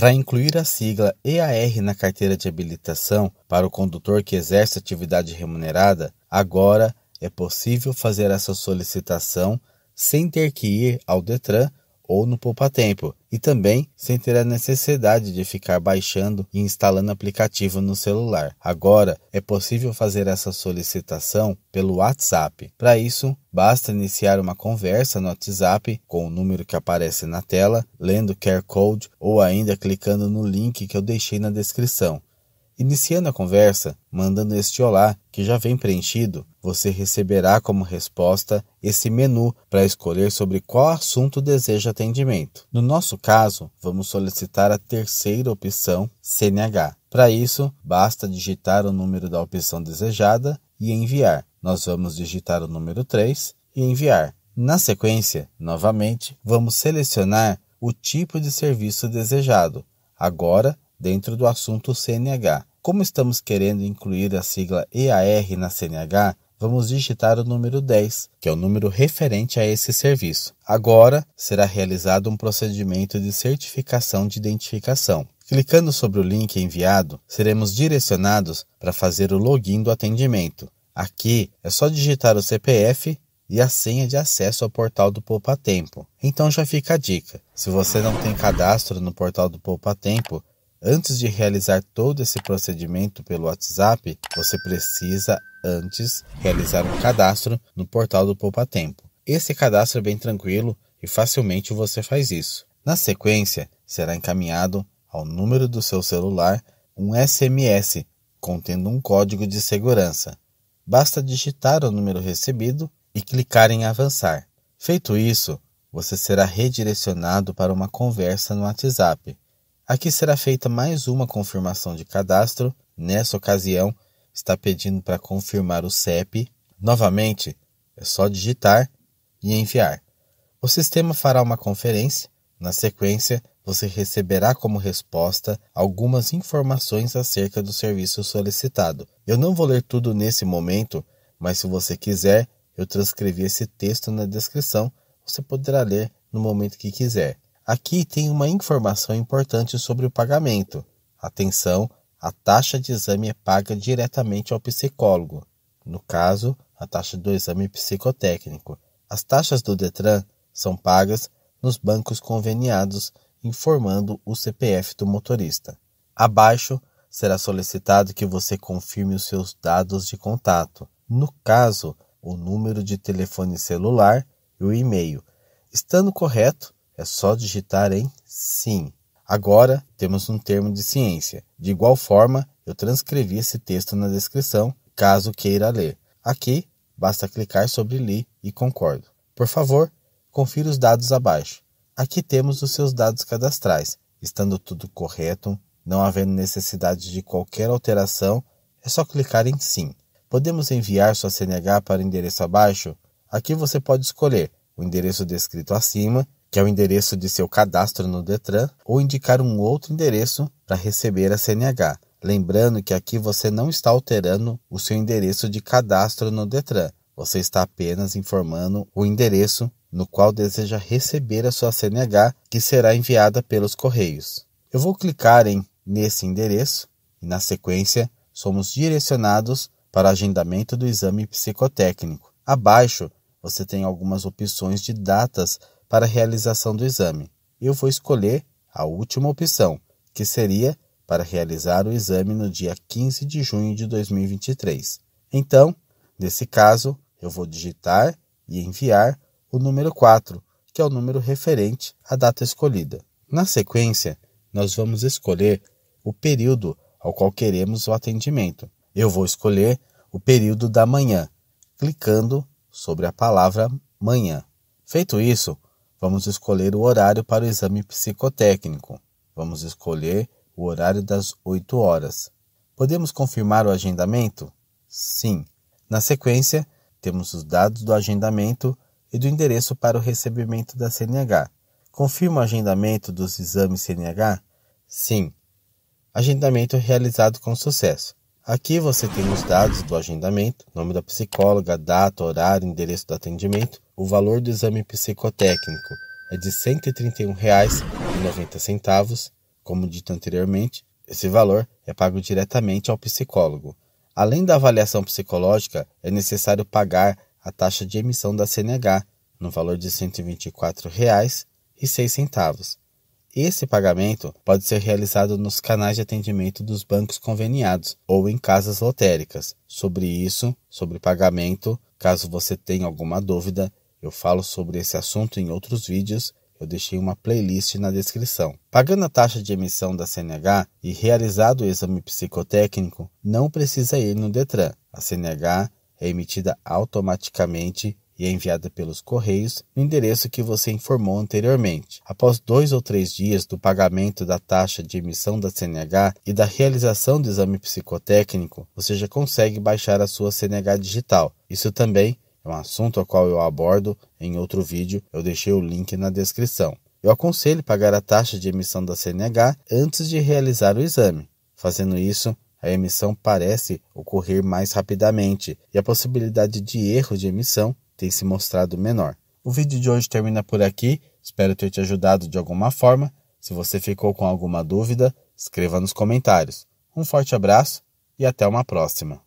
Para incluir a sigla EAR na carteira de habilitação para o condutor que exerce atividade remunerada, agora é possível fazer essa solicitação sem ter que ir ao Detran ou no Poupa Tempo, e também sem ter a necessidade de ficar baixando e instalando aplicativo no celular. Agora é possível fazer essa solicitação pelo WhatsApp. Para isso, basta iniciar uma conversa no WhatsApp com o número que aparece na tela, lendo QR Code ou ainda clicando no link que eu deixei na descrição. Iniciando a conversa, mandando este olá que já vem preenchido, você receberá como resposta esse menu para escolher sobre qual assunto deseja atendimento. No nosso caso, vamos solicitar a terceira opção, CNH. Para isso, basta digitar o número da opção desejada e enviar. Nós vamos digitar o número 3 e enviar. Na sequência, novamente, vamos selecionar o tipo de serviço desejado, agora dentro do assunto CNH. Como estamos querendo incluir a sigla EAR na CNH, vamos digitar o número 10, que é o número referente a esse serviço. Agora será realizado um procedimento de certificação de identificação. Clicando sobre o link enviado, seremos direcionados para fazer o login do atendimento. Aqui é só digitar o CPF e a senha de acesso ao portal do Poupa Tempo. Então já fica a dica: se você não tem cadastro no portal do Poupa Tempo, Antes de realizar todo esse procedimento pelo WhatsApp, você precisa antes realizar um cadastro no portal do Poupa Tempo. Esse cadastro é bem tranquilo e facilmente você faz isso. Na sequência, será encaminhado ao número do seu celular um SMS contendo um código de segurança. Basta digitar o número recebido e clicar em avançar. Feito isso, você será redirecionado para uma conversa no WhatsApp Aqui será feita mais uma confirmação de cadastro. Nessa ocasião, está pedindo para confirmar o CEP. Novamente, é só digitar e enviar. O sistema fará uma conferência. Na sequência, você receberá como resposta algumas informações acerca do serviço solicitado. Eu não vou ler tudo nesse momento, mas se você quiser, eu transcrevi esse texto na descrição. Você poderá ler no momento que quiser. Aqui tem uma informação importante sobre o pagamento. Atenção, a taxa de exame é paga diretamente ao psicólogo. No caso, a taxa do exame psicotécnico. As taxas do Detran são pagas nos bancos conveniados, informando o CPF do motorista. Abaixo será solicitado que você confirme os seus dados de contato. No caso, o número de telefone celular e o e-mail. Estando correto, é só digitar em sim. Agora temos um termo de ciência. De igual forma, eu transcrevi esse texto na descrição, caso queira ler. Aqui, basta clicar sobre li e concordo. Por favor, confira os dados abaixo. Aqui temos os seus dados cadastrais. Estando tudo correto, não havendo necessidade de qualquer alteração, é só clicar em sim. Podemos enviar sua CNH para o endereço abaixo? Aqui você pode escolher o endereço descrito acima que é o endereço de seu cadastro no Detran, ou indicar um outro endereço para receber a CNH. Lembrando que aqui você não está alterando o seu endereço de cadastro no Detran, você está apenas informando o endereço no qual deseja receber a sua CNH, que será enviada pelos correios. Eu vou clicar em nesse endereço e na sequência somos direcionados para agendamento do exame psicotécnico. Abaixo você tem algumas opções de datas para a realização do exame. Eu vou escolher a última opção, que seria para realizar o exame no dia 15 de junho de 2023. Então, nesse caso, eu vou digitar e enviar o número 4, que é o número referente à data escolhida. Na sequência, nós vamos escolher o período ao qual queremos o atendimento. Eu vou escolher o período da manhã, clicando sobre a palavra manhã. Feito isso, Vamos escolher o horário para o exame psicotécnico. Vamos escolher o horário das 8 horas. Podemos confirmar o agendamento? Sim. Na sequência, temos os dados do agendamento e do endereço para o recebimento da CNH. Confirma o agendamento dos exames CNH? Sim. Agendamento realizado com sucesso. Aqui você tem os dados do agendamento, nome da psicóloga, data, horário, endereço do atendimento, o valor do exame psicotécnico é de R$ 131,90 Como dito anteriormente, esse valor é pago diretamente ao psicólogo. Além da avaliação psicológica, é necessário pagar a taxa de emissão da CNH, no valor de R$ 124,06. Esse pagamento pode ser realizado nos canais de atendimento dos bancos conveniados ou em casas lotéricas. Sobre isso, sobre pagamento, caso você tenha alguma dúvida, eu falo sobre esse assunto em outros vídeos. Eu deixei uma playlist na descrição. Pagando a taxa de emissão da CNH e realizado o exame psicotécnico, não precisa ir no Detran. A CNH é emitida automaticamente e é enviada pelos correios no endereço que você informou anteriormente. Após dois ou três dias do pagamento da taxa de emissão da CNH e da realização do exame psicotécnico, você já consegue baixar a sua CNH digital. Isso também é um assunto ao qual eu abordo em outro vídeo, eu deixei o link na descrição. Eu aconselho pagar a taxa de emissão da CNH antes de realizar o exame. Fazendo isso, a emissão parece ocorrer mais rapidamente e a possibilidade de erro de emissão tem se mostrado menor. O vídeo de hoje termina por aqui. Espero ter te ajudado de alguma forma. Se você ficou com alguma dúvida, escreva nos comentários. Um forte abraço e até uma próxima.